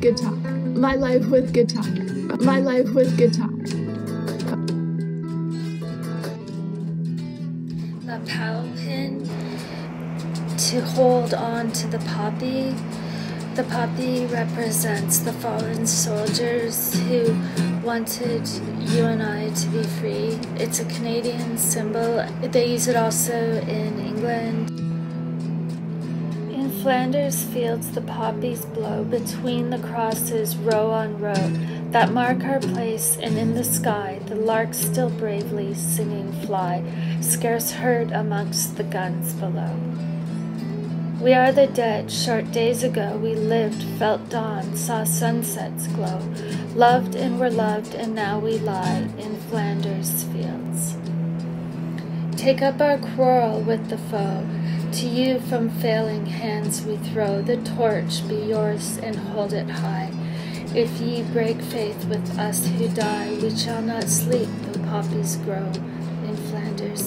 Good talk. My life with guitar. My life with guitar. lapel pin to hold on to the poppy. The poppy represents the fallen soldiers who wanted you and I to be free. It's a Canadian symbol. They use it also in England. Flanders fields, the poppies blow between the crosses, row on row, that mark our place, and in the sky, the larks still bravely singing fly, scarce heard amongst the guns below. We are the dead. Short days ago we lived, felt dawn, saw sunsets glow, loved and were loved, and now we lie in Flanders fields. Take up our quarrel with the foe. To you from failing hands we throw the torch, be yours and hold it high. If ye break faith with us who die, we shall not sleep though poppies grow in Flanders.